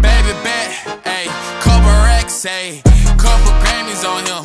Baby bet, ayy, couple racks, ayy, couple Grammys on him,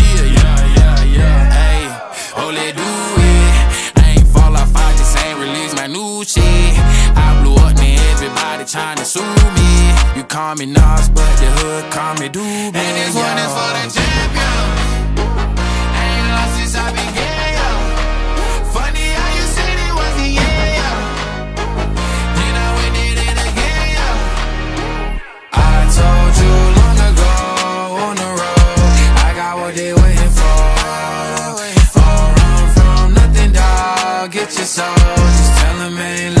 deal, yeah, yeah, yeah. Hey, oh, let do it. I ain't fall off, I just ain't release my new shit. I blew up, man, everybody tryna sue me. You call me Nas, but the hood call me Doobie. And this one is for the champion. Get your soul, just tell them ain't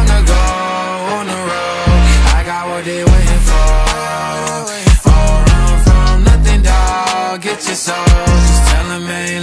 Get your soul, just tell them ain't